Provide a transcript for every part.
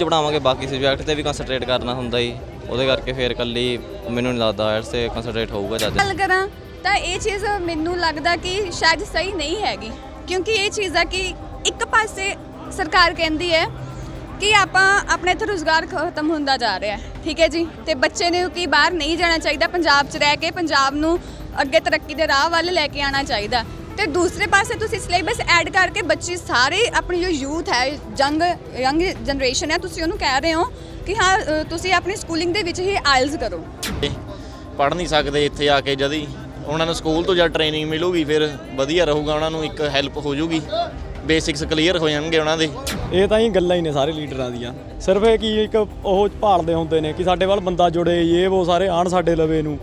'ਚ ਪੜਾਵਾਂਗੇ ਬਾਕੀ ਸਬਜੈਕਟ ਤੇ ਵੀ ਕਨਸੈਂਟਰੇਟ ਕਰਨਾ ਹੁੰਦਾ ਜੀ। ਉਹਦੇ ਕਰਕੇ ਫਿਰ ਇਕੱਲੀ ਮੈਨੂੰ ਨਹੀਂ ਲੱਗਦਾ ਆਇਲਸ ਤੇ ਕਨਸੈਂਟਰੇਟ ਹੋਊਗਾ ਜ਼ਿਆਦਾ। ਗੱਲ ਕਰਾਂ ਤਾਂ ਇਹ ਚੀਜ਼ ਮੈਨੂੰ ਲੱਗਦਾ ਕਿ ਸ਼ਾਇਦ ਸਹੀ ਨਹੀਂ ਹੈਗੀ। ਕਿਉਂਕਿ ਇਹ ਚੀਜ਼ ਆ ਕਿ ਇੱਕ ਪਾਸੇ ਸਰਕਾਰ ਕਹਿੰਦੀ ਹੈ ਕਿ ਆਪਾਂ ਆਪਣੇ ਇੱਥੇ ਰੋਜ਼ਗਾਰ ਖਤਮ ਹੁੰਦਾ ਜਾ ਰਿਹਾ ਹੈ। ਠੀਕ ਹੈ ਜੀ? ਤੇ ਬੱਚੇ ਨੇ ਕਿ ਬਾਹਰ ਨਹੀਂ ਜਾਣਾ ਚਾਹੀਦਾ, ਪੰਜਾਬ 'ਚ ਰਹਿ ਕੇ ਪੰਜਾਬ ਨੂੰ ਅੱਗੇ ਤਰੱਕੀ ਦੇ ਰਾਹ ਵੱਲ ਲੈ ਕੇ ਆਉਣਾ ਚਾਹੀਦਾ। ਤੇ ਦੂਸਰੇ ਪਾਸੇ ਤੁਸੀਂ ਸਿਲੇਬਸ ਐਡ ਕਰਕੇ ਬੱਚੇ ਸਾਰੇ ਆਪਣੀ ਜੋ ਯੂਥ ਹੈ ਯੰਗ ਯੰਗ ਜਨਰੇਸ਼ਨ ਹੈ ਤੁਸੀਂ ਉਹਨੂੰ ਕਹਿ ਰਹੇ ਹੋ ਕਿ ਹਾਂ ਤੁਸੀਂ ਆਪਣੀ ਸਕੂਲਿੰਗ ਦੇ ਵਿੱਚ ਹੀ ਆਇਲਸ ਕਰੋ। ਪੜ੍ਹ ਨਹੀਂ ਸਕਦੇ ਇੱਥੇ ਆ ਕੇ ਜਦੀ। ਉਹਨਾਂ ਨੂੰ ਸਕੂਲ ਤੋਂ ਜਦ ਟ੍ਰੇਨਿੰਗ ਮਿਲੂਗੀ ਫਿਰ ਵਧੀਆ ਰਹੂਗਾ ਉਹਨਾਂ ਨੂੰ ਇੱਕ ਹੈਲਪ ਹੋ ਜੂਗੀ। ਬੇਸਿਕਸ ਕਲੀਅਰ ਹੋ ਜਾਣਗੇ ਉਹਨਾਂ ਦੇ। ਇਹ ਤਾਂ ਹੀ ਗੱਲਾਂ ਹੀ ਨੇ ਸਾਰੇ ਲੀਡਰਾਂ ਦੀਆਂ। ਸਿਰਫ ਇਹ ਕੀ ਇੱਕ ਉਹ ਭਾਲਦੇ ਹੁੰਦੇ ਨੇ ਕਿ ਸਾਡੇ ਵੱਲ ਬੰਦਾ ਜੁੜੇ ਇਹ ਉਹ ਸਾਰੇ ਆਣ ਸਾਡੇ ਲਵੇ ਨੂੰ।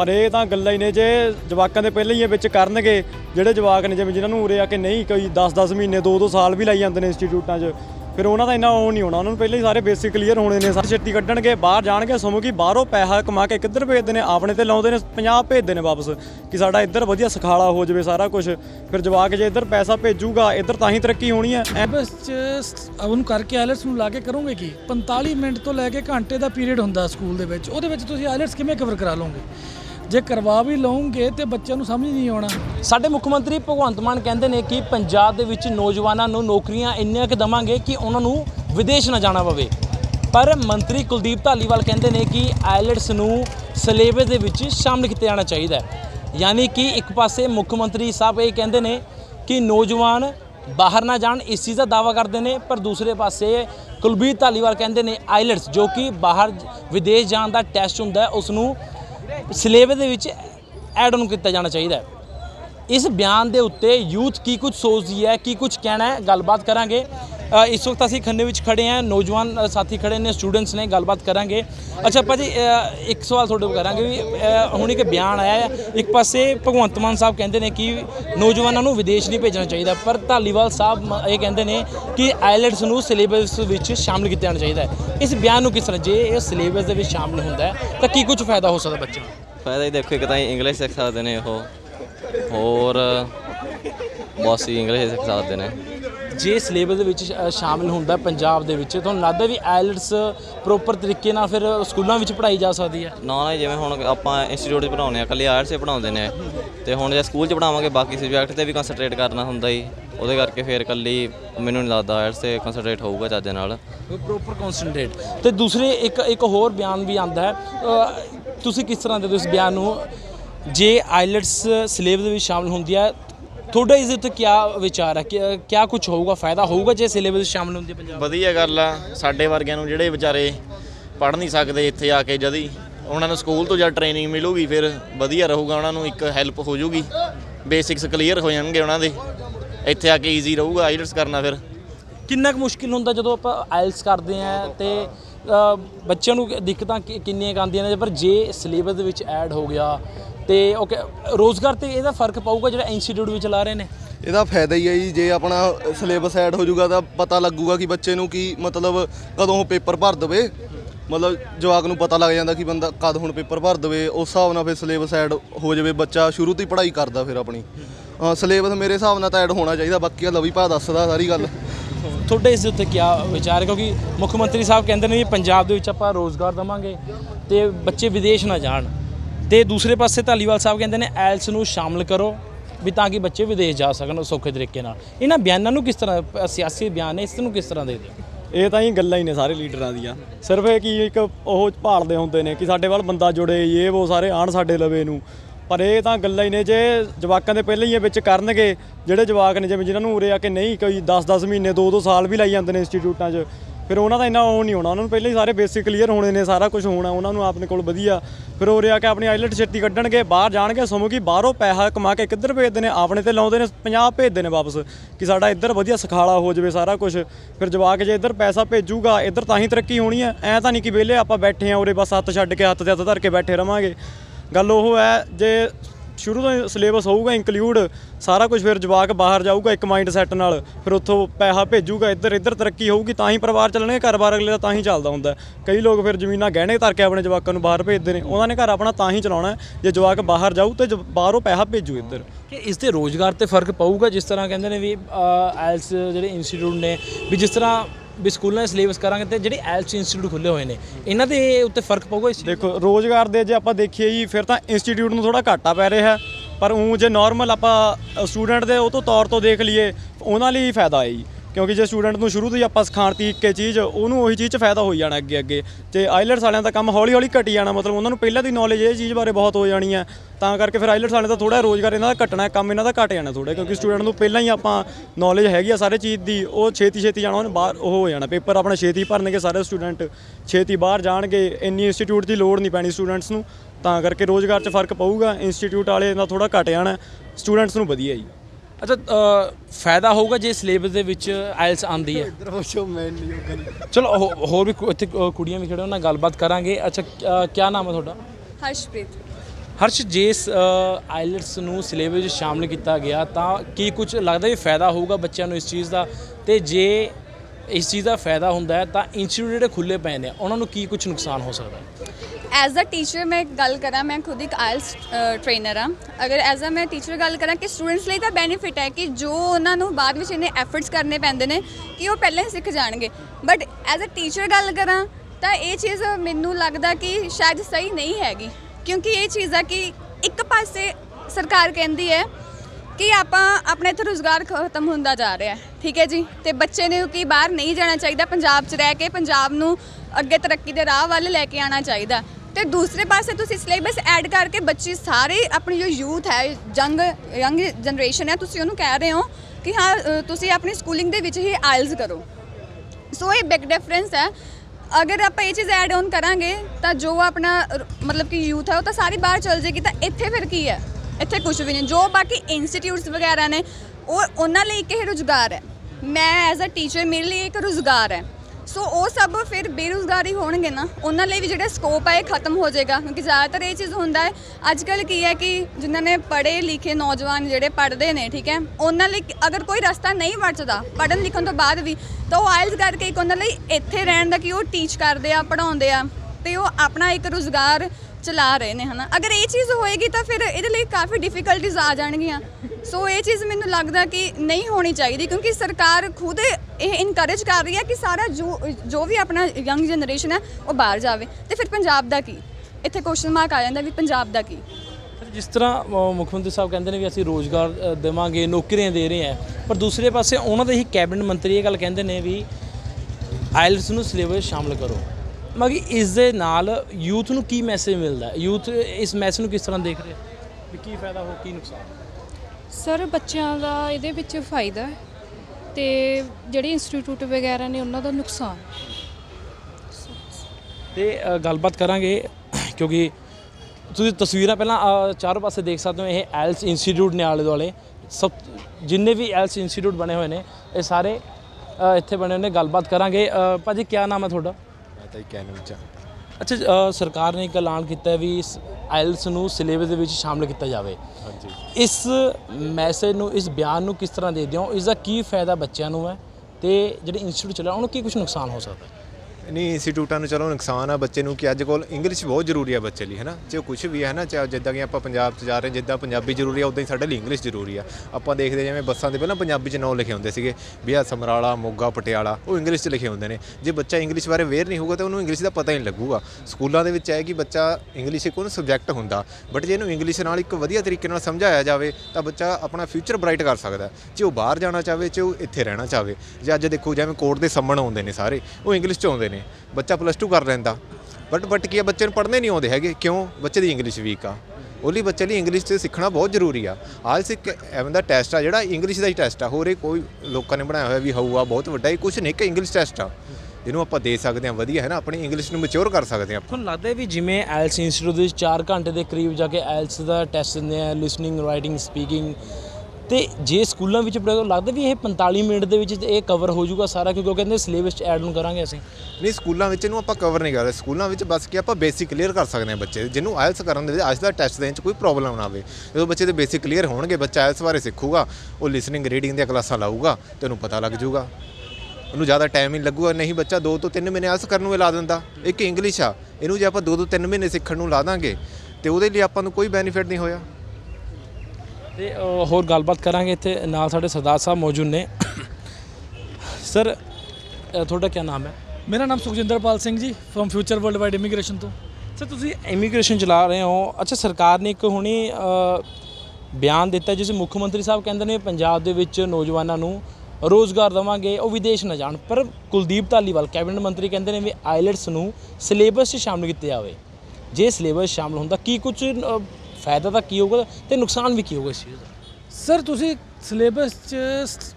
ਪਰ ਇਹ ਤਾਂ ਗੱਲਾਂ ਹੀ ਨੇ ਜੇ ਜਵਾਕਾਂ ਦੇ ਪਹਿਲਾਂ ਹੀ ਇਹ ਵਿੱਚ ਕਰਨਗੇ, ਜਿਹੜੇ ਜਵਾਕ ਨੇ ਜਿਵੇਂ ਜਿਨ੍ਹਾਂ ਨੂੰ ਉਰੇ ਆ ਕੇ ਨਹੀਂ ਕੋਈ 10-10 ਮਹੀਨੇ 2-2 ਸਾਲ ਵੀ ਲਾਈ ਜਾਂਦੇ ਨੇ ਇੰਸਟੀਚਿਊਟਾਂ 'ਚ, ਫਿਰ ਉਹਨਾਂ ਦਾ ਇੰਨਾ ਉਹ ਨਹੀਂ ਹੋਣਾ। ਉਹਨਾਂ ਨੂੰ ਪਹਿਲਾਂ ਹੀ ਸਾਰੇ ਬੇਸਿਕ ਕਲੀਅਰ ਹੋਣੇ ਨੇ ਸਾਰੇ ਛੇਤੀ ਕੱਢਣਗੇ, ਬਾਹਰ ਜਾਣਗੇ, ਸਮੋ ਕਿ ਬਾਹਰੋਂ ਪੈਸਾ ਕਮਾ ਕੇ ਕਿੱਧਰ ਭੇਜਦੇ ਨੇ, ਆਪਣੇ ਤੇ ਲਾਉਂਦੇ ਨੇ ਪੰਜਾਬ ਭੇਜਦੇ ਨੇ ਵਾਪਸ, ਕਿ ਸਾਡਾ ਇੱਧਰ ਵਧੀਆ ਸਖਾਲਾ ਹੋ ਜਾਵੇ ਸਾਰਾ ਕੁਝ ਫਿਰ ਜਵਾਕ ਜੇ ਇੱਧਰ ਪੈਸਾ ਭੇਜੂਗਾ, ਇੱਧਰ ਤਾਂ ਹੀ ਤਰੱਕੀ ਹੋਣੀ ਹੈ। ਐ ਚ ਉਹਨੂੰ ਕਰਕੇ ਆਇਲਟਸ ਨੂੰ ਲਾ ਕੇ ਕਰੋਗੇ ਕੀ? 45 ਮਿੰਟ ਤੋਂ ਲੈ ਕੇ ਘੰਟੇ ਦਾ ਪੀਰੀਅਡ ਹੁੰਦਾ ਸਕੂਲ ਦੇ ਵਿੱਚ, ਉਹਦੇ ਵਿੱਚ ਤੁਸੀਂ ਆਇਲਟਸ ਕਿਵੇਂ ਕਵਰ ਕਰਾ ਲਓਗੇ? ਜੇ ਕਰਵਾ ਵੀ ਲਓਗੇ ਤੇ ਬੱਚਿਆਂ ਨੂੰ ਸਮਝ ਨਹੀਂ ਆਉਣਾ। ਸਾਡੇ ਮੁੱਖ ਮੰਤਰੀ ਭਗਵੰਤ ਮਾਨ ਕਹਿੰਦੇ ਨੇ ਕਿ ਪੰਜਾਬ ਦੇ ਵਿੱਚ ਨੌਜਵਾਨਾਂ ਨੂੰ ਨੌਕਰੀਆਂ ਇੰਨੀਆਂ ਕਿ ਦਵਾਂਗੇ ਕਿ ਉਹਨਾਂ ਨੂੰ ਵਿਦੇਸ਼ ਨਾ ਜਾਣਾ ਪਵੇ। ਪਰ ਮੰਤਰੀ ਕੁਲਦੀਪ ਧਾਲੀਵਾਲ ਕਹਿੰਦੇ ਨੇ ਕਿ ਆਇਲਟਸ ਨੂੰ ਸਿਲੇਬਸ ਦੇ ਵਿੱਚ ਸ਼ਾਮਲ ਕੀਤਾ ਜਾਣਾ ਚਾਹੀਦਾ ਹੈ। ਯਾਨੀ ਕਿ ਇੱਕ ਪਾਸੇ ਮੁੱਖ ਮੰਤਰੀ ਸਾਹਿਬ ਇਹ ਕਹਿੰਦੇ ਨੇ ਕਿ ਨੌਜਵਾਨ ਬਾਹਰ ਨਾ ਜਾਣ, ਇਸ ਚੀਜ਼ ਦਾ ਦਾਵਾ ਕਰਦੇ ਨੇ, ਪਰ ਦੂਸਰੇ ਪਾਸੇ ਕੁਲਬੀਰ ਧਾਲੀਵਾਲ ਕਹਿੰਦੇ ਨੇ ਆਇਲਟਸ ਜੋ ਕਿ ਬਾਹਰ ਵਿਦੇਸ਼ ਜਾਣ ਦਾ ਟੈਸਟ ਹੁੰਦਾ ਉਸ ਨੂੰ ਸਿਲੇਬਸ ਦੇ ਵਿੱਚ ਐਡ ਆਨ ਕੀਤਾ ਜਾਣਾ ਚਾਹੀਦਾ ਹੈ। ਇਸ ਬਿਆਨ ਦੇ ਉੱਤੇ ਯੂਥ ਕੀ ਕੁਝ ਸੋਚਦੀ ਹੈ, ਕੀ ਕੁਝ ਕਹਿਣਾ ਹੈ, ਗੱਲਬਾਤ ਕਰਾਂਗੇ। ਇਸ ਵਕਤ ਅਸੀਂ ਖੰਨੇ ਵਿੱਚ ਖੜੇ ਹਾਂ। ਨੌਜਵਾਨ ਸਾਥੀ ਖੜੇ ਨੇ ਸਟੂਡੈਂਟਸ ਨੇ ਗੱਲਬਾਤ ਕਰਾਂਗੇ। ਅੱਛਾ ਭਾਜੀ ਅ, ਇੱਕ ਸਵਾਲ ਤੁਹਾਡੇ ਕੋਲ ਕਰਾਂਗੇ ਵੀ ਹੁਣ ਇੱਕ ਬਿਆਨ ਆਇਆ ਇੱਕ ਪਾਸੇ ਭਗਵੰਤ ਮਾਨ ਸਾਹਿਬ ਕਹਿੰਦੇ ਨੇ ਕਿ ਨੌਜਵਾਨਾਂ ਨੂੰ ਵਿਦੇਸ਼ ਨਹੀਂ ਭੇਜਣਾ ਚਾਹੀਦਾ ਪਰ ਧਾਲੀਵਾਲ ਸਾਹਿਬ ਮ- ਇਹ ਕਹਿੰਦੇ ਨੇ ਕਿ ਆਈਲੈਟਸ ਨੂੰ ਸਿਲੇਬਸ ਵਿੱਚ ਸ਼ਾਮਲ ਕੀਤਾ ਜਾਣਾ ਚਾਹੀਦਾ ਹੈ। ਇਸ ਬਿਆਨ ਨੂੰ ਕਿਸ ਤਰ੍ਹਾਂ ਜੇ ਇਹ ਸਿਲੇਬਸ ਦੇ ਵਿੱਚ ਸ਼ਾਮਲ ਹੁੰਦਾ ਤਾਂ ਕੀ ਕੁਝ ਫਾਇਦਾ ਹੋ ਸਕਦਾ ਬੱਚਿਆਂ ਨੂੰ? ਫਾਇਦਾ ਹੀ ਦੇਖੋ ਇੱਕ ਤਾਂ ਇੰਗਲਿਸ਼ ਸਿੱਖ ਸਕਦੇ ਨੇ ਉਹ। ਹੋਰ ਬਹੁਤ ਸੀ ਇੰਗਲਿਸ਼ ਸਿੱਖ ਸਕਦੇ ਨੇ। ਜੇ ਸਿਲੇਬਸ ਦੇ ਵਿੱਚ ਸ਼ਾਮਿਲ ਹੁੰਦਾ ਪੰਜਾਬ ਦੇ ਵਿੱਚ ਤੁਹਾਨੂੰ ਲੱਗਦਾ ਵੀ ਆਇਲਟਸ ਪ੍ਰੋਪਰ ਤਰੀਕੇ ਨਾਲ ਫਿਰ ਸਕੂਲਾਂ ਵਿੱਚ ਪੜ੍ਹਾਈ ਜਾ ਸਕਦੀ ਹੈ? ਨਾ ਨਾ ਜਿਵੇਂ ਹੁਣ ਆਪਾਂ ਇੰਸਟੀਚਿਊਟ 'ਚ ਪੜਾਉਂਦੇ ਆ ਇਕੱਲੇ ਆਰਟਸ 'ਚ ਪੜਾਉਂਦੇ ਨੇ। ਤੇ ਹੁਣ ਜੇ ਸਕੂਲ 'ਚ ਪੜਾਵਾਂਗੇ ਬਾਕੀ ਸਬਜੈਕਟ ਤੇ ਵੀ ਕਨਸੈਂਟਰੇਟ ਕਰਨਾ ਹੁੰਦਾ ਜੀ। ਉਹਦੇ ਕਰਕੇ ਫਿਰ ਇਕੱਲੀ ਮੈਨੂੰ ਨਹੀਂ ਲੱਗਦਾ ਆਰਟਸ ਤੇ ਕਨਸੈਂਟਰੇਟ ਹੋਊਗਾ ਚੱਜ ਨਾਲ। ਪ੍ਰੋਪਰ ਕਨਸੈਂਟਰੇਟ ਤੇ ਦੂਸਰੇ ਇੱਕ ਇੱਕ ਹੋਰ ਬਿਆਨ ਵੀ ਆਂਦਾ ਹੈ। ਤੁਸੀਂ ਕਿਸ ਤਰ੍ਹਾਂ ਦੇ ਇਸ ਬਿਆਨ ਨੂੰ? ਜੇ ਆਇਲਟਸ ਸਿਲੇਬਸ ਵਿੱਚ ਸ਼ਾਮਿਲ ਹੁੰਦੀ ਹੈ ਤੁਹਾਡਾ ਇਸ ਉੱਤੇ ਕੀ ਵਿਚਾਰ ਹੈ? ਕਿ ਕੁਝ ਹੋਊਗਾ ਫਾਇਦਾ ਹੋਊਗਾ ਜੇ ਸਿਲੇਬਸ ਸ਼ਾਮਿਲ ਹੁੰਦੀ ਪੰਜਾਬ ਵਧੀਆ ਗੱਲ ਆ। ਸਾਡੇ ਵਰਗਿਆਂ ਨੂੰ ਜਿਹੜੇ ਵਿਚਾਰੇ ਪੜ੍ਹ ਨਹੀਂ ਸਕਦੇ ਇੱਥੇ ਆ ਕੇ ਜਦੀ ਉਹਨਾਂ ਨੂੰ ਸਕੂਲ ਤੋਂ ਜਦ ਟ੍ਰੇਨਿੰਗ ਮਿਲੂਗੀ ਫਿਰ ਵਧੀਆ ਰਹੂਗਾ ਉਹਨਾਂ ਨੂੰ ਇੱਕ ਹੈਲਪ ਹੋ ਜੂਗੀ। ਬੇਸਿਕਸ ਕਲੀਅਰ ਹੋ ਜਾਣਗੇ ਉਹਨਾਂ ਦੇ। ਇੱਥੇ ਆ ਕੇ ਈਜ਼ੀ ਰਹੂਗਾ ਆਈਲਟਸ ਕਰਨਾ ਫਿਰ। ਕਿੰਨਾ ਕੁ ਮੁਸ਼ਕਿਲ ਹੁੰਦਾ ਜਦੋਂ ਆਪਾਂ ਆਇਲਸ ਕਰਦੇ ਆ ਤੇ ਬੱਚਿਆਂ ਨੂੰ ਦਿੱਕਤਾਂ ਕਿੰਨੀਆਂ ਆਉਂਦੀਆਂ ਨੇ ਪਰ ਜੇ ਸਿਲੇਬਸ ਦੇ ਵਿੱਚ ਐਡ ਹੋ ਗਿਆ ਤੇ ਓਕੇ ਰੋਜ਼ਗਾਰ ਤੇ ਇਹਦਾ ਫ਼ਰਕ ਪਊਗਾ ਜਿਹੜਾ ਇੰਸਟੀਚਿਊਟ ਵਿੱਚ ਲਾ ਰਹੇ ਨੇ? ਇਹਦਾ ਫਾਇਦਾ ਹੀ ਹੈ ਜੀ ਜੇ ਆਪਣਾ ਸਿਲੇਬਸ ਐਡ ਹੋ ਜਾਊਗਾ ਤਾਂ ਪਤਾ ਲੱਗੂਗਾ ਕਿ ਬੱਚੇ ਨੂੰ ਕੀ ਮਤਲਬ ਕਦੋਂ ਉਹ ਪੇਪਰ ਭਰ ਦੇਵੇ। ਮਤਲਬ ਜਵਾਕ ਨੂੰ ਪਤਾ ਲੱਗ ਜਾਂਦਾ ਕਿ ਬੰਦਾ ਕਦ ਹੁਣ ਪੇਪਰ ਭਰ ਦੇਵੇ। ਉਸ ਹਿਸਾਬ ਨਾਲ ਫਿਰ ਸਿਲੇਬਸ ਐਡ ਹੋ ਜਾਵੇ ਬੱਚਾ ਸ਼ੁਰੂ ਤੋਂ ਹੀ ਪੜ੍ਹਾਈ ਕਰਦਾ ਫਿਰ ਆਪਣੀ। ਸਿਲੇਬਸ ਮੇਰੇ ਹਿਸਾਬ ਨਾਲ ਤਾਂ ਐਡ ਹੋਣਾ ਚਾਹੀਦਾ ਬਾਕੀ ਆ ਲਵੀ ਭਾ ਦੱਸਦਾ ਸਾਰੀ ਗੱਲ। ਤੁਹਾਡੇ ਇਸ ਦੇ ਉੱਤੇ ਕੀ ਵਿਚਾਰ ਹੈ? ਕਿਉਂਕਿ ਮੁੱਖ ਮੰਤਰੀ ਸਾਹਿਬ ਕਹਿੰਦੇ ਨੇ ਵੀ ਪੰਜਾਬ ਦੇ ਵਿੱਚ ਆਪਾਂ ਰੋਜ਼ਗਾਰ ਦਵਾਂਗੇ ਤੇ ਬੱਚੇ ਵਿਦੇਸ਼ ਨਾ ਜਾਣ। ਤੇ ਦੂਸਰੇ ਪਾਸੇ ਧਾਲੀਵਾਲ ਸਾਹਿਬ ਕਹਿੰਦੇ ਨੇ ਐਲਸ ਨੂੰ ਸ਼ਾਮਲ ਕਰੋ ਵੀ ਤਾਂ ਕਿ ਬੱਚੇ ਵਿਦੇਸ਼ ਜਾ ਸਕਣ ਸੌਖੇ ਤਰੀਕੇ ਨਾਲ। ਇਹਨਾਂ ਬਿਆਨਾਂ ਨੂੰ ਕਿਸ ਤਰ੍ਹਾਂ ਸਿਆਸੀ ਬਿਆਨ ਨੇ, ਇਸ ਨੂੰ ਕਿਸ ਤਰ੍ਹਾਂ ਦੇ ਦਿਓ ਇਹ ਤਾਂ ਹੀ ਗੱਲਾਂ ਹੀ ਨੇ ਸਾਰੇ ਲੀਡਰਾਂ ਦੀਆਂ। ਸਿਰਫ ਇਹ ਕੀ ਇੱਕ ਉਹ ਭਾਲਦੇ ਹੁੰਦੇ ਨੇ ਕਿ ਸਾਡੇ ਵੱਲ ਬੰਦਾ ਜੁੜੇ, ਇਹ ਉਹ ਸਾਰੇ ਆਣ ਸਾਡੇ ਲਵੇ ਨੂੰ। ਪਰ ਇਹ ਤਾਂ ਗੱਲਾਂ ਹੀ ਨੇ ਜੇ ਜਵਾਕਾਂ ਦੇ ਪਹਿਲਾਂ ਹੀ ਇਹ ਵਿੱਚ ਕਰਨਗੇ, ਜਿਹੜੇ ਜਵਾਕ ਨੇ, ਜਿਵੇਂ ਜਿਨ੍ਹਾਂ ਨੂੰ ਉਰੇ ਆ ਕੇ ਨਹੀਂ ਕੋਈ 10-10 ਮਹੀਨੇ 2-2 ਸਾਲ ਵੀ ਲਾਈ ਜਾਂਦੇ ਨੇ ਇੰਸਟੀਚਿਊਟਾਂ 'ਚ ਫਿਰ ਉਹਨਾਂ ਦਾ ਇੰਨਾ ਉਹ ਨਹੀਂ ਹੋਣਾ, ਉਹਨਾਂ ਨੂੰ ਪਹਿਲਾਂ ਹੀ ਸਾਰੇ ਬੇਸਿਕ ਕਲੀਅਰ ਹੋਣੇ ਨੇ, ਸਾਰਾ ਕੁਝ ਹੋਣਾ, ਉਹਨਾਂ ਨੂੰ ਆਪਣੇ ਕੋਲ ਵਧੀਆ। ਫਿਰ ਉਰੇ ਆ ਕੇ ਆਪਣੀ ਆਈਲਟ ਛੇਤੀ ਕੱਢਣਗੇ, ਬਾਹਰ ਜਾਣਗੇ ਸਮੋ ਕਿ ਬਾਹਰੋਂ ਪੈਸਾ ਕਮਾ ਕੇ ਕਿੱਧਰ ਭੇਜਦੇ ਨੇ, ਆਪਣੇ ਤੇ ਲਾਉਂਦੇ ਨੇ ਪੰਜਾਬ ਭੇਜਦੇ ਨੇ ਵਾਪਸ, ਕਿ ਸਾਡਾ ਇੱਧਰ ਵਧੀਆ ਸਖਾਲਾ ਹੋ ਜਾਵੇ ਸਾਰਾ ਕੁਝ ਫਿਰ ਜਵਾ ਕੇ ਜੇ ਇੱਧਰ ਪੈਸਾ ਭੇਜੂਗਾ, ਇੱਧਰ ਤਾਂ ਹੀ ਤਰੱਕੀ ਹੋਣੀ ਹੈ, ਐ ਤਾਂ ਨਹੀਂ ਕਿ ਵਿਹਲੇ ਆਪਾਂ ਬੈਠੇ ਆ ਉਰੇ, ਬਸ ਹੱਥ ਛੱਡ ਕੇ, ਹੱਥ ਤੇ ਹੱਥ ਧਰ ਕੇ ਬੈਠੇ ਰਵਾਂਗੇ। ਗੱਲ ਉਹ ਹੈ, ਜੇ ਸ਼ੁਰੂ ਤੋਂ ਸਿਲੇਬਸ ਹੋਊਗਾ ਇਨਕਲੂਡ ਸਾਰਾ ਕੁਝ ਫਿਰ ਜਵਾਕ ਬਾਹਰ ਜਾਊਗਾ ਇੱਕ ਮਾਈਂਡ ਸੈੱਟ ਨਾਲ, ਫਿਰ ਉੱਥੋਂ ਪੈਸਾ ਭੇਜੂਗਾ, ਇੱਧਰ ਇੱਧਰ ਤਰੱਕੀ ਹੋਊਗੀ, ਤਾਂ ਹੀ ਪਰਿਵਾਰ ਚੱਲਣਗੇ, ਘਰ-ਬਾਰ ਅਗਲੇ ਦਾ ਤਾਂ ਹੀ ਚੱਲਦਾ ਹੁੰਦਾ। ਕਈ ਲੋਕ ਫਿਰ ਜ਼ਮੀਨਾਂ ਗਹਿਣੇ ਧਰ ਕੇ ਆਪਣੇ ਜਵਾਕਾਂ ਨੂੰ ਬਾਹਰ ਭੇਜਦੇ ਨੇ, ਉਹਨਾਂ ਨੇ ਘਰ ਆਪਣਾ ਤਾਂ ਹੀ ਚਲਾਉਣਾ ਜੇ ਜਵਾਕ ਬਾਹਰ ਜਾਊ ਤੇ ਜ- ਬਾਹਰੋਂ ਪੈਸਾ ਭੇਜੂ ਇੱਧਰ। ਕਿ ਇਸ ਤੇ ਰੋਜ਼ਗਾਰ ਤੇ ਫ਼ਰਕ ਪਊਗਾ, ਜਿਸ ਤਰ੍ਹਾਂ ਕਹਿੰਦੇ ਨੇ ਵੀ ਐਲਸ ਜਿਹੜੇ ਇੰਸਟੀਚਿਊਟ ਨੇ, ਵੀ ਜਿਸ ਤਰ੍ਹਾਂ ਵੀ ਸਕੂਲਾਂ ਦੇ ਸਿਲੇਬਸ ਕਰਾਂਗੇ ਤੇ ਜਿਹੜੇ ਐਲਸ ਇੰਸਟੀਚਿਊਟ ਖੁੱਲੇ ਹੋਏ ਨੇ, ਇਹਨਾਂ ਦੇ ਉੱਤੇ ਫ਼ਰਕ ਪਊਗਾ ਇਸ ਦੇਖੋ, ਰੋਜ਼ਗਾਰ ਦੇ ਜੇ ਆਪਾਂ ਦੇਖੀਏ ਜੀ, ਫਿਰ ਤਾਂ ਇੰਸਟੀਚਿਊਟ ਨੂੰ ਥੋੜਾ ਘਾਟਾ ਪੈ ਰਿਹਾ, ਪਰ ਉਹ ਜੇ ਨਾਰਮਲ ਆਪਾਂ ਸਟੂਡੈਂਟ ਦੇ ਉਹ ਤੋਂ ਤੌਰ ਤੋਂ ਦੇਖ ਲਈਏ, ਉਹਨਾਂ ਲਈ ਫਾਇਦਾ ਹੈ ਜੀ। ਕਿਉਂਕਿ ਜੇ ਸਟੂਡੈਂਟ ਨੂੰ ਸ਼ੁਰੂ ਤੋਂ ਹੀ ਆਪਾਂ ਸਿਖਾਣਤੀ ਇੱਕੇ ਚੀਜ਼, ਉਹਨੂੰ ਉਹੀ ਚੀਜ਼ 'ਚ ਫਾਇਦਾ ਹੋ ਜਾਣਾ ਅੱਗੇ ਅੱਗੇ। ਤੇ ਆਈਲੈਟਸ ਵਾਲਿਆਂ ਦਾ ਕੰਮ ਹੌਲੀ ਹੌਲੀ ਘਟੀ ਜਾਣਾ, ਮਤਲਬ ਉਹਨਾਂ ਨੂੰ ਪਹਿਲਾਂ ਦੀ ਨੌਲੇਜ ਇਹ ਚੀਜ਼ ਬਾਰੇ ਬਹੁਤ ਹੋ ਜਾਣੀ ਹੈ। ਤਾਂ ਕਰਕੇ ਫਿਰ ਆਈਲਟਸ ਵਾਲਿਆਂ ਦਾ ਥੋੜਾ ਰੋਜ਼ਗਾਰ ਇਹਨਾਂ ਦਾ ਘਟਣਾ ਕੰਮ ਇਹਨਾਂ ਦਾ ਘਟ ਜਾਣਾ ਥੋੜਾ ਕਿਉਂਕਿ ਸਟੂਡੈਂਟ ਨੂੰ ਪਹਿਲਾਂ ਹੀ ਆਪਾਂ ਨੌਲੇਜ ਹੈਗੀ ਆ ਸਾਰੇ ਚੀਜ਼ ਦੀ, ਉਹ ਛੇਤੀ ਛੇਤੀ ਜਾਣਾ, ਉਹਨੇ ਬਾਹਰ ਉਹ ਹੋ ਜਾਣਾ। ਪੇਪਰ ਆਪਣਾ ਛੇਤੀ ਭਰਨਗੇ ਸਾਰੇ ਸਟੂਡੈਂਟ, ਛੇਤੀ ਬਾਹਰ ਜਾਣਗੇ, ਇੰਨੀ ਇੰਸਟੀਚਿਊਟ ਦੀ ਲੋੜ ਨਹੀਂ ਪੈਣੀ ਸਟੂਡੈਂਟਸ ਨੂੰ। ਤਾਂ ਕਰਕੇ ਰੋਜ਼ਗਾਰ 'ਚ ਫ਼ਰਕ ਪਊਗਾ ਇੰਸਟੀਚਿਊਟ ਵਾਲੇ ਦਾ ਥੋੜਾ ਘਟ ਜਾਣਾ, ਸਟੂਡੈਂਟਸ ਨੂੰ ਵਧੀਆ ਜੀ। ਅੱਛਾ ਫਾਇਦਾ ਹੋਊਗਾ ਜੇ ਸਿਲੇਬਸ ਦੇ ਵਿੱਚ ਆਇਲਸ ਆਂਦੀ ਹੈ। ਚਲੋ ਹੋ- ਹੋਰ ਵੀ ਕੁ- ਇੱਥੇ ਕੁੜੀਆਂ ਵੀ ਖੜੇ ਉਹਨਾਂ ਨਾਲ ਗੱਲਬਾਤ ਕਰਾਂਗੇ। ਅੱਛਾ ਕਿਆ ਨਾਮ ਹੈ ਤੁਹਾਡਾ? ਹਰਸ਼ਪ੍ਰੀਤ। ਹਰਸ਼ ਜੇ ਆਇਲਟਸ ਨੂੰ ਸਿਲੇਬਸ ਵਿੱਚ ਸ਼ਾਮਲ ਕੀਤਾ ਗਿਆ ਤਾਂ ਕੀ ਕੁਝ ਲੱਗਦਾ ਵੀ ਫਾਇਦਾ ਹੋਊਗਾ ਬੱਚਿਆਂ ਨੂੰ ਇਸ ਚੀਜ਼ ਦਾ? ਤੇ ਜੇ ਇਸ ਚੀਜ਼ ਦਾ ਫਾਇਦਾ ਹੁੰਦਾ ਹੈ, ਤਾਂ ਇੰਸਟੀਚਿਊਟ ਜਿਹੜੇ ਖੁੱਲੇ ਪਏ ਨੇ, ਉਹਨਾਂ ਨੂੰ ਕੀ ਕੁਝ ਨੁਕਸਾਨ ਹੋ ਸਕਦਾ ਹੈ? ਐਜ਼ ਅ ਟੀਚਰ ਮੈਂ ਗੱਲ ਕਰਾਂ, ਮੈਂ ਖੁਦ ਇੱਕ ਆਇਲਸ ਟ੍ਰੇਨਰ ਆ ਅਗਰ ਐਜ਼ ਅ ਮੈਂ ਟੀਚਰ ਗੱਲ ਕਰਾਂ ਕਿ ਸਟੂਡੈਂਟਸ ਲਈ ਤਾਂ ਬੈਨੀਫਿਟ ਹੈ ਕਿ ਜੋ ਉਹਨਾਂ ਨੂੰ ਬਾਅਦ ਵਿੱਚ ਇਹਨੇ ਐਫਰਟਸ ਕਰਨੇ ਪੈਂਦੇ ਨੇ ਕਿ ਉਹ ਪਹਿਲਾਂ ਹੀ ਸਿੱਖ ਜਾਣਗੇ। ਬਟ ਐਜ਼ ਅ ਟੀਚਰ ਗੱਲ ਕਰਾਂ, ਤਾਂ ਇਹ ਚੀਜ਼ ਮੈਨੂੰ ਲੱਗਦਾ ਕਿ ਸ਼ਾਇਦ ਸਹੀ ਨਹੀਂ ਹੈਗੀ। ਕਿਉਂਕਿ ਇਹ ਚੀਜ਼ ਆ ਕਿ ਇੱਕ ਪਾਸੇ ਸਰਕਾਰ ਕਹਿੰਦੀ ਹੈ ਕਿ ਆਪਾਂ ਆਪਣੇ ਇੱਥੇ ਰੋਜ਼ਗਾਰ ਖਤਮ ਹੁੰਦਾ ਜਾ ਰਿਹਾ ਹੈ। ਠੀਕ ਹੈ ਜੀ? ਤੇ ਬੱਚੇ ਨੂੰ ਕੀ ਬਾਹਰ ਨਹੀਂ ਜਾਣਾ ਚਾਹੀਦਾ? ਪੰਜਾਬ 'ਚ ਰਹਿ ਕੇ ਪੰਜਾਬ ਨੂੰ ਅੱਗੇ ਤਰੱਕੀ ਦੇ ਰਾਹ ਵੱਲ ਲੈ ਕੇ ਆਉਣਾ ਚਾਹੀਦਾ। ਤੇ ਦੂਸਰੇ ਪਾਸੇ ਤੁਸੀਂ ਸਿਲੇਬਸ ਐਡ ਕਰਕੇ ਬੱਚੇ ਸਾਰੇ ਆਪਣੀ ਜੋ ਯੂਥ ਹੈ ਯੰਗ ਯੰਗ ਜਨਰੇਸ਼ਨ ਹੈ, ਤੁਸੀਂ ਉਹਨੂੰ ਕਹਿ ਰਹੇ ਹੋ ਕਿ ਹਾਂ ਤੁਸੀਂ ਆਪਣੀ ਸਕੂਲਿੰਗ ਦੇ ਵਿੱਚ ਹੀ ਆਇਲਸ ਕਰੋ। ਸੋ ਇਹ ਬਿਗ ਡਿਫਰੈਂਸ ਹੈ। ਅਗਰ ਆਪਾਂ ਇਹ ਚੀਜ਼ ਐਡ ਆਨ ਕਰਾਂਗੇ ਤਾਂ ਜੋ ਆਪਣਾ, ਮਤਲਬ ਕਿ ਯੂਥ ਹੈ ਉਹ ਤਾਂ ਸਾਰੀ ਬਾਹਰ ਚਲ ਜਾਏਗੀ ਤਾਂ ਇੱਥੇ ਫਿਰ ਕੀ ਹੈ? ਇੱਥੇ ਕੁਝ ਵੀ ਨਹੀਂ ਜੋ ਬਾਕੀ ਇੰਸਟੀਟਿਊਟਸ ਵਗੈਰਾ ਨੇ, ਉਹ ਉਹਨਾਂ ਲਈ ਇੱਕ ਇਹ ਰੁਜ਼ਗਾਰ ਹੈ। ਮੈਂ ਐਜ਼ ਅ ਟੀਚਰ ਮੇਰੇ ਲਈ ਇੱਕ ਰੁਜ਼ਗਾਰ ਹੈ। ਸੋ ਉਹ ਸਭ ਫਿਰ ਬੇਰੁਜ਼ਗਾਰੀ ਹੋਣਗੇ ਨਾ। ਉਹਨਾਂ ਲਈ ਵੀ ਜਿਹੜਾ ਸਕੋਪ ਹੈ ਇਹ ਖਤਮ ਹੋ ਜਾਏਗਾ। ਕਿਉਂਕਿ ਜ਼ਿਆਦਾਤਰ ਇਹ ਚੀਜ਼ ਹੁੰਦਾ ਹੈ ਅੱਜ ਕੱਲ ਕੀ ਹੈ ਕਿ ਜਿਨ੍ਹਾਂ ਨੇ ਪੜ੍ਹੇ ਲਿਖੇ ਨੌਜਵਾਨ ਜਿਹੜੇ ਪੜ੍ਹਦੇ ਨੇ, ਠੀਕ ਹੈ, ਉਹਨਾਂ ਲਈ ਅਗਰ ਕੋਈ ਰਸਤਾ ਨਹੀਂ ਬਚਦਾ ਪੜ੍ਹਨ ਲਿਖਣ ਤੋਂ ਬਾਅਦ ਵੀ, ਤਾਂ ਉਹ ਆਇਲਸ ਕਰਕੇ ਇੱਕ ਉਹਨਾਂ ਲਈ ਇੱਥੇ ਰਹਿਣ ਦਾ ਕਿ ਉਹ ਟੀਚ ਕਰਦੇ ਆ, ਪੜ੍ਹਾਉਂਦੇ ਆ, ਤੇ ਉਹ ਆਪਣਾ ਇੱਕ ਰੁਜ਼ਗਾਰ ਚਲਾ ਰਹੇ ਨੇ, ਹਨਾ? ਅਗਰ ਇਹ ਚੀਜ਼ ਹੋਏਗੀ ਤਾਂ ਫਿਰ ਇਹਦੇ ਲਈ ਕਾਫੀ ਡਿਫਿਕਲਟੀਜ਼ ਆ ਜਾਣਗੀਆਂ। ਸੋ ਇਹ ਚੀਜ਼ ਮੈਨੂੰ ਲੱਗਦਾ ਕਿ ਨਹੀਂ ਹੋਣੀ ਚਾਹੀਦੀ, ਕਿਉਂਕਿ ਸਰਕਾਰ ਖੁਦ ਇਹ ਇਨਕਰੇਜ ਕਰ ਰਹੀ ਹੈ ਕਿ ਸਾਰਾ ਜੋ ਜੋ ਵੀ ਆਪਣਾ ਯੰਗ ਜਨਰੇਸ਼ਨ ਹੈ, ਉਹ ਬਾਹਰ ਜਾਵੇ। ਤੇ ਫਿਰ ਪੰਜਾਬ ਦਾ ਕੀ? ਇੱਥੇ ਕੁਐਸਚਨ ਮਾਰਕ ਆ ਜਾਂਦਾ ਵੀ ਪੰਜਾਬ ਦਾ ਕੀ? ਜਿਸ ਤਰ੍ਹਾਂ ਮੁੱਖ ਮੰਤਰੀ ਸਾਹਿਬ ਕਹਿੰਦੇ ਨੇ ਵੀ ਅਸੀਂ ਰੋਜ਼ਗਾਰ ਦੇਵਾਂਗੇ, ਨੌਕਰੀਆਂ ਦੇ ਰਹੇ ਹਾਂ। ਪਰ ਦੂਸਰੇ ਪਾਸੇ ਉਹਨਾਂ ਦੇ ਹੀ ਕੈਬਨਿਟ ਮੰਤਰੀ ਇਹ ਗੱਲ ਕਹਿੰਦੇ ਨੇ ਵੀ ਆਇਲਸ ਨੂੰ ਸਿਲੇਬਸ ਸ਼ਾਮਲ ਕਰੋ। ਮਗੀ ਇਸ ਦੇ ਨਾਲ ਯੂਥ ਨੂੰ ਕੀ ਮੈਸੇਜ ਮਿਲਦਾ ਯੂਥ ਇਸ ਮੈਸੇਜ ਨੂੰ ਕਿਸ ਤਰ੍ਹਾਂ ਦੇਖ ਰਿਹਾ ਵੀ ਕੀ ਫਾਇਦਾ ਹੋ ਕੀ ਨੁਕਸਾਨ? ਸਰ ਬੱਚਿਆਂ ਦਾ ਇਹਦੇ ਵਿੱਚ ਫਾਇਦਾ ਹੈ ਤੇ ਜਿਹੜੇ ਇੰਸਟੀਚਿਊਟ ਵਗੈਰਾ ਨੇ ਉਹਨਾਂ ਦਾ ਨੁਕਸਾਨ ਤੇ ਗੱਲਬਾਤ ਕਰਾਂਗੇ ਕਿਉਂਕਿ ਤੁਸੀਂ ਤਸਵੀਰਾਂ ਪਹਿਲਾਂ ਚਾਰੋਂ ਪਾਸੇ ਦੇਖ ਸਕਦੇ ਹੋ ਇਹ ਐਲਸ ਇੰਸਟੀਚਿਊਟ ਨੇ ਆਲੇ ਦੁਆਲੇ। ਸਭ ਜਿੰਨੇ ਵੀ ਐਲਸ ਇੰਸਟੀਚਿਊਟ ਬਣੇ ਹੋਏ ਨੇ ਇਹ ਸਾਰੇ ਇੱਥੇ ਬਣੇ ਹੋਏ ਨੇ। ਗੱਲਬਾਤ ਕਰਾਂਗੇ। ਭਾਜੀ ਕੀ ਨਾਮ ਹੈ ਤੁਹਾਡਾ? ਮੈਂ ਤਾਂ ਹੀ ਕਹਿਣਾ ਚਾਹ ਅੱਛਾ ਅ, ਸਰਕਾਰ ਨੇ ਇੱਕ ਐਲਾਨ ਕੀਤਾ ਹੈ ਵੀ ਇਸ ਆਇਲਸ ਨੂੰ ਸਿਲੇਬਸ ਦੇ ਵਿੱਚ ਸ਼ਾਮਲ ਕੀਤਾ ਜਾਵੇ। ਹਾਂਜੀ। ਇਸ ਮੈਸੇਜ ਨੂੰ ਇਸ ਬਿਆਨ ਨੂੰ ਕਿਸ ਤਰ੍ਹਾਂ ਦੇਖਦੇ ਹੋ? ਇਸ ਦਾ ਕੀ ਫਾਇਦਾ ਬੱਚਿਆਂ ਨੂੰ ਹੈ? ਤੇ ਜਿਹੜੇ ਇੰਸਟੀਚਿਊਟ ਚੱਲ ਰਿਹਾ ਉਹਨੂੰ ਕੀ ਕੁਝ ਨੁਕਸਾਨ ਹੋ ਸਕਦਾ ਹੈ? ਨਹੀਂ ਇੰਸਟੀਟਿਊਟਾਂ ਨੂੰ ਚਲੋ ਨੁਕਸਾਨ ਆ ਬੱਚੇ ਨੂੰ ਕਿ ਅੱਜ ਕੋਲ ਇੰਗਲਿਸ਼ ਬਹੁਤ ਜ਼ਰੂਰੀ ਆ ਬੱਚੇ ਲਈ ਹੈ ਨਾ ਜੇ ਕੁਝ ਵੀ ਹੈ ਨਾ ਚਾਹੇ ਜਿੱਦਾਂ ਕਿ ਆਪਾਂ ਪੰਜਾਬ 'ਚ ਜਾ ਰਹੇ, ਜਿੱਦਾਂ ਪੰਜਾਬੀ ਜ਼ਰੂਰੀ ਆ, ਉਦਾਂ ਹੀ ਸਾਡੇ ਲਈ ਇੰਗਲਿਸ਼ ਜ਼ਰੂਰੀ ਆ। ਆਪਾਂ ਦੇਖਦੇ ਜਿਵੇਂ ਬੱਸਾਂ ਦੇ ਪਹਿਲਾਂ ਪੰਜਾਬੀ 'ਚ ਨਾਂ ਲਿਖੇ ਹੁੰਦੇ ਸੀਗੇ, ਵੀ ਆਹ ਸਮਰਾਲਾ, ਮੋਗਾ, ਪਟਿਆਲਾ, ਉਹ ਇੰਗਲਿਸ਼ 'ਚ ਲਿਖੇ ਹੁੰਦੇ ਨੇ। ਜੇ ਬੱਚਾ ਇੰਗਲਿਸ਼ ਬਾਰੇ ਵੇਅਰ ਨਹੀਂ ਹੋਊਗਾ ਤਾਂ ਉਹਨੂੰ ਇੰਗਲਿਸ਼ ਦਾ ਪਤਾ ਹੀ ਨਹੀਂ ਲੱਗੂਗਾ। ਸਕੂਲਾਂ ਦੇ ਵਿੱਚ ਹੈ ਕਿ ਬੱਚਾ ਇੰਗਲਿਸ਼ ਇੱਕ ਉਹਨੂੰ ਸਬਜੈਕਟ ਹੁੰਦਾ ਬਟ ਜੇ ਇਹਨੂੰ ਇੰਗਲਿਸ਼ ਨਾਲ ਇੱਕ ਵਧੀਆ ਤਰੀਕੇ ਨਾਲ ਸਮਝਾਇਆ ਜਾਵੇ, ਤਾਂ ਬੱਚਾ ਆਪਣਾ ਫਿਊਚਰ ਬ੍ਰਾਈਟ ਕਰ ਸਕਦਾ ਜੇ ਉਹ ਬਾਹਰ ਜਾਣਾ ਚਾਹਵੇ ਚਾਹੇ ਉਹ ਇੱਥੇ ਰਹਿਣਾ ਚਾਹਵੇ, ਜੇ ਅੱਜ ਦੇਖੋ ਜਿਵੇਂ ਕੋਰਟ ਦੇ ਸੰਮਣ ਆਉਂਦੇ ਨੇ ਸਾਰੇ, ਉਹ ਇੰਗਲਿਸ਼ 'ਚ ਆਉਂਦੇ ਨੇ। ਬੱਚਾ ਪਲੱਸ 2 ਕਰ ਲੈਂਦਾ। ਬਟ ਬਟ ਕੀ ਆ, ਬੱਚੇ ਨੂੰ ਪੜ੍ਹਨੇ ਨਹੀਂ ਆਉਂਦੇ ਹੈਗੇ। ਕਿਉਂ? ਬੱਚੇ ਦੀ ਇੰਗਲਿਸ਼ ਵੀਕ ਆ। ਉਹ ਲਈ ਬੱਚੇ ਲਈ ਇੰਗਲਿਸ਼ ਤੇ ਸਿੱਖਣਾ ਬਹੁਤ ਜ਼ਰੂਰੀ ਆ। ਆਲਸ ਇੱਕ ਐਵੇਂ ਦਾ ਟੈਸਟ ਆ, ਜਿਹੜਾ ਇੰਗਲਿਸ਼ ਦਾ ਹੀ ਟੈਸਟ ਆ। ਹੋਰ ਇਹ ਕੋਈ ਲੋਕਾਂ ਨੇ ਬਣਾਇਆ ਹੋਇਆ ਵੀ ਹੋਊਗਾ ਬਹੁਤ ਵੱਡਾ, ਇਹ ਕੁਝ ਨਹੀਂ ਕਿ ਇੰਗਲਿਸ਼ ਟੈਸਟ ਆ। ਜਿਹਨੂੰ ਆਪਾਂ ਦੇ ਸਕਦੇ ਹਾਂ ਵਧੀਆ, ਹੈ ਨਾ? ਆਪਣੀ ਇੰਗਲਿਸ਼ ਨੂੰ ਮੈਚੁਰ ਕਰ ਸਕਦੇ ਹਾਂ ਤੁਹਾਨੂੰ ਲੱਗਦਾ ਵੀ ਜਿਵੇਂ ਐਲਸ ਇੰਸਟੀਚਿਊਟ ਦੇ ਵਿੱਚ 4 ਘੰਟੇ ਦੇ ਕਰੀਬ ਜਾ ਕੇ ਐਲਸ ਦਾ ਟੈਸਟ ਦਿੰਦੇ ਆ ਲਿਸਨਿੰਗ ਰਾਈਟਿੰਗ ਸਪੀਕਿੰਗ ਤੇ ਜੇ ਸਕੂਲਾਂ ਵਿੱਚ ਪੜ੍ਹਾਓ ਲੱਗਦਾ ਵੀ ਇਹ 45 ਮਿੰਟ ਦੇ ਵਿੱਚ ਇਹ ਕਵਰ ਹੋ ਜਾਊਗਾ ਸਾਰਾ, ਕਿਉਂਕਿ ਉਹ ਕਹਿੰਦੇ ਸਿਲੇਬਸ ਚ ਐਡ ਨੂੰ ਕਰਾਂਗੇ ਅਸੀਂ। ਨਹੀਂ, ਸਕੂਲਾਂ ਵਿੱਚ ਇਹਨੂੰ ਆਪਾਂ ਕਵਰ ਨਹੀਂ ਕਰ ਰਹੇ। ਸਕੂਲਾਂ ਵਿੱਚ ਬਸ ਕਿ ਆਪਾਂ ਬੇਸਿਕ ਕਲੀਅਰ ਕਰ ਸਕਦੇ ਹਾਂ ਬੱਚੇ। ਜਿਹਨੂੰ ਆਇਲਸ ਕਰਨ ਦੇ ਵਿੱਚ ਅੱਜ ਦਾ ਟੈਸਟ ਦੇਣ 'ਚ ਕੋਈ ਪ੍ਰੋਬਲਮ ਨਾ ਆਵੇ। ਜਦੋਂ ਬੱਚੇ ਦੇ ਬੇਸਿਕ ਕਲੀਅਰ ਹੋਣਗੇ, ਬੱਚਾ ਆਇਲਸ ਬਾਰੇ ਸਿੱਖੂਗਾ, ਉਹ ਲਿਸਨਿੰਗ ਰੀਡਿੰਗ ਦੀਆਂ ਕਲਾਸਾਂ ਲਾਊਗਾ, ਤੇ ਉਹਨੂੰ ਪਤਾ ਲੱਗ ਜਾਊਗਾ। ਉਹਨੂੰ ਜ਼ਿਆਦਾ ਟਾਈਮ ਹੀ ਨਹੀਂ ਲੱਗੂਗਾ। ਨਹੀਂ ਬੱਚਾ 2 ਤੋਂ 3 ਮਹੀਨੇ ਆਇਲਸ ਕਰਨ ਨੂੰ ਹੀ ਲਾ ਦਿੰਦਾ। ਇੱਕ ਇੰਗਲਿਸ਼ ਆ। ਇਹਨੂੰ ਜੇ ਆਪਾਂ 2 ਤੋਂ 3 ਮਹੀਨੇ ਸਿੱਖਣ ਨੂੰ ਲਾ ਦਾਂਗੇ, ਤੇ ਉਹਦੇ ਲਈ ਆਪਾਂ ਨੂੰ ਕੋਈ ਬੈਨੀਫਿਟ ਨਹੀਂ ਹੋਇਆ। ਤੇ ਹੋਰ ਗੱਲਬਾਤ ਕਰਾਂਗੇ ਇੱਥੇ। ਨਾਲ ਸਾਡੇ ਸਰਦਾਰ ਸਾਹਿਬ ਮੌਜੂਦ ਨੇ। ਸਰ ਤੁਹਾਡਾ ਕੀ ਨਾਮ ਹੈ? ਮੇਰਾ ਨਾਮ Sukhjinderpal Singh ji firm future world wide immigration ਤੋਂ। ਸਰ ਤੁਸੀਂ ਇਮੀਗ੍ਰੇਸ਼ਨ ਚਲਾ ਰਹੇ ਹੋ। ਅੱਛਾ ਸਰਕਾਰ ਨੇ ਇੱਕ ਹੁਣੀ ਬਿਆਨ ਦਿੱਤਾ ਜਿਸ ਮੁੱਖ ਮੰਤਰੀ ਸਾਹਿਬ ਕਹਿੰਦੇ ਨੇ ਪੰਜਾਬ ਦੇ ਵਿੱਚ ਨੌਜਵਾਨਾਂ ਨੂੰ ਰੋਜ਼ਗਾਰ ਦੇਵਾਂਗੇ ਉਹ ਵਿਦੇਸ਼ ਨਾ ਜਾਣ। ਪਰ ਕੁਲਦੀਪ ਧਾਲੀਵਾਲ ਕੈਬਨਿਟ ਮੰਤਰੀ ਕਹਿੰਦੇ ਨੇ ਵੀ ਆਈਲੈਟਸ ਨੂੰ ਸਿਲੇਬਸ 'ਚ ਸ਼ਾਮਲ ਕੀਤਾ ਜਾਵੇ। ਜੇ ਸਿਲੇਬਸ ਸ਼ਾਮਲ ਹੁੰਦਾ ਕੀ ਕੁਝ ਫਾਇਦਾ ਤਾਂ ਕੀ ਹੋਊਗਾ ਤੇ ਨੁਕਸਾਨ ਵੀ ਕੀ ਹੋਊਗਾ ਇਸ ਚੀਜ਼ ਦਾ? ਸਰ ਤੁਸੀਂ ਸਿਲੇਬਸ ਚ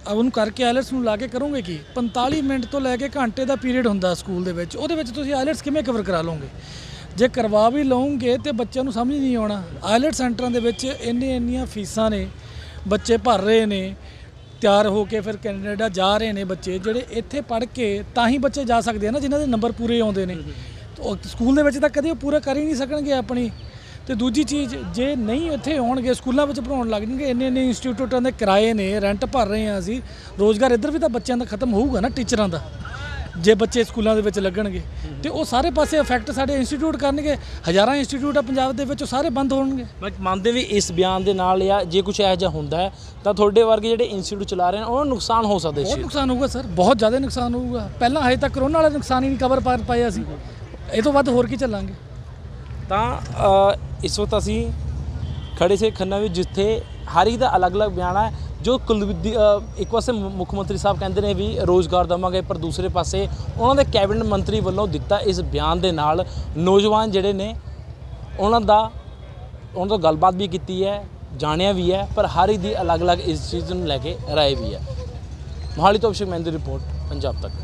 ਉਹਨੂੰ ਕਰਕੇ ਆਇਲਟਸ ਨੂੰ ਲਾ ਕੇ ਕਰੋਗੇ ਕੀ? 45 ਮਿੰਟ ਤੋਂ ਲੈ ਕੇ ਘੰਟੇ ਦਾ ਪੀਰੀਅਡ ਹੁੰਦਾ ਸਕੂਲ ਦੇ ਵਿੱਚ ਉਹਦੇ ਵਿੱਚ ਤੁਸੀਂ ਆਇਲਟਸ ਕਿਵੇਂ ਕਵਰ ਕਰਾ ਲਓਗੇ? ਜੇ ਕਰਵਾ ਵੀ ਲਓਗੇ ਤੇ ਬੱਚਿਆਂ ਨੂੰ ਸਮਝ ਨਹੀਂ ਆਉਣਾ। ਆਇਲਟ ਸੈਂਟਰਾਂ ਦੇ ਵਿੱਚ ਇੰਨੇ ਇੰਨੀਆਂ ਫੀਸਾਂ ਨੇ ਬੱਚੇ ਭਰ ਰਹੇ ਨੇ ਤਿਆਰ ਹੋ ਕੇ ਫਿਰ ਕੈਨੇਡਾ ਜਾ ਰਹੇ ਨੇ ਬੱਚੇ ਜਿਹੜੇ ਇੱਥੇ ਪੜ੍ਹ ਕੇ ਤਾਂ ਹੀ ਬੱਚੇ ਜਾ ਸਕਦੇ ਆ ਨਾ ਜਿਨ੍ਹਾਂ ਦੇ ਨੰਬਰ ਪੂਰੇ ਆਉਂਦੇ ਨੇ। ਸਕੂਲ ਦੇ ਵਿੱਚ ਤਾਂ ਕਦੇ ਉਹ ਪੂਰਾ ਕਰ ਹੀ ਨਹੀਂ ਸਕਣਗੇ ਆਪਣੀ। ਤੇ ਦੂਜੀ ਚੀਜ਼ ਜੇ ਨਹੀਂ ਇੱਥੇ ਆਉਣਗੇ ਸਕੂਲਾਂ ਵਿੱਚ ਪੜਾਉਣ ਲੱਗ ਜਾਣਗੇ ਇੰਨੇ ਇੰਨੇ ਇੰਸਟੀਚਿਊਟਾਂ ਦੇ ਕਿਰਾਏ ਨੇ ਰੈਂਟ ਭਰ ਰਹੇ ਆ ਅਸੀਂ ਰੋਜ਼ਗਾਰ ਇੱਧਰ ਵੀ ਤਾਂ ਬੱਚਿਆਂ ਦਾ ਖਤਮ ਹੋਊਗਾ ਨਾ ਟੀਚਰਾਂ ਦਾ ਜੇ ਬੱਚੇ ਸਕੂਲਾਂ ਦੇ ਵਿੱਚ ਲੱਗਣਗੇ। ਤੇ ਉਹ ਸਾਰੇ ਪਾਸੇ ਇਫੈਕਟ ਸਾਡੇ ਇੰਸਟੀਚਿਊਟ ਕਰਨਗੇ ਹਜ਼ਾਰਾਂ ਇੰਸਟੀਚਿਊਟ ਆ ਪੰਜਾਬ ਦੇ ਵਿੱਚ ਉਹ ਸਾਰੇ ਬੰਦ ਹੋਣਗੇ। ਮੈਂ ਮੰਨਦੇ ਵੀ ਇਸ ਬਿਆਨ ਦੇ ਨਾਲ ਜਾਂ ਜੇ ਕੁਝ ਇਹੋ ਜਿਹਾ ਹੁੰਦਾ ਤਾਂ ਤੁਹਾਡੇ ਵਰਗੇ ਜਿਹੜੇ ਇੰਸਟੀਚਿਊਟ ਚਲਾ ਰਹੇ ਨੇ ਉਹਨਾਂ ਨੂੰ ਨੁਕਸਾਨ ਹੋ ਸਕਦਾ ਚੀਜ਼ ਨੁਕਸਾਨ ਹੋਊਗਾ ਸਰ ਬਹੁਤ ਜ਼ਿਆਦਾ ਨੁਕਸਾਨ ਹੋਊਗਾ। ਪਹਿਲਾਂ ਹਜੇ ਤੱਕ ਕਰੋਨਾ ਵਾਲਾ ਨੁਕਸਾਨ ਹੀ ਨਹੀਂ ਕਵਰ ਕਰ ਪਾਏ ਅਸੀਂ। ਇਹ ਤੋਂ ਵੱਧ ਹੋਰ ਕੀ ਚੱਲਾਂਗੇ? ਤਾਂ ਇਸ ਵਕਤ ਅਸੀਂ ਖੜੇ ਸੇ ਖੰਨਾ ਵਿੱਚ, ਜਿੱਥੇ ਹਰ ਇੱਕ ਦਾ ਅਲੱਗ-ਅਲੱਗ ਬਿਆਨ ਹੈ, ਜੋ ਕੁਲਦੀਪ ਇੱਕ ਪਾਸੇ ਮੁ- ਮੁੱਖ ਮੰਤਰੀ ਸਾਹਿਬ ਕਹਿੰਦੇ ਨੇ ਵੀ ਰੋਜ਼ਗਾਰ ਦੇਵਾਂਗੇ, ਪਰ ਦੂਸਰੇ ਪਾਸੇ ਉਹਨਾਂ ਦੇ ਕੈਬਨਿਟ ਮੰਤਰੀ ਵੱਲੋਂ ਦਿੱਤਾ ਇਸ ਬਿਆਨ ਦੇ ਨਾਲ ਨੌਜਵਾਨ ਜਿਹੜੇ ਨੇ, ਉਹਨਾਂ ਦਾ, ਉਹਨਾਂ ਤੋਂ ਗੱਲਬਾਤ ਵੀ ਕੀਤੀ ਹੈ, ਜਾਣਿਆ ਵੀ ਹੈ, ਪਰ ਹਰ ਇੱਕ ਦੀ ਅਲੱਗ-ਅਲੱਗ ਇਸ ਚੀਜ਼ ਨੂੰ ਲੈ ਕੇ ਰਾਏ ਵੀ ਹੈ। ਮੋਹਾਲੀ ਤੋਂ ਅਭਿਸ਼ੇਕ ਮਹਿੰਦੀ ਰਿਪੋਰਟ, ਪੰਜਾਬ ਤੱਕ।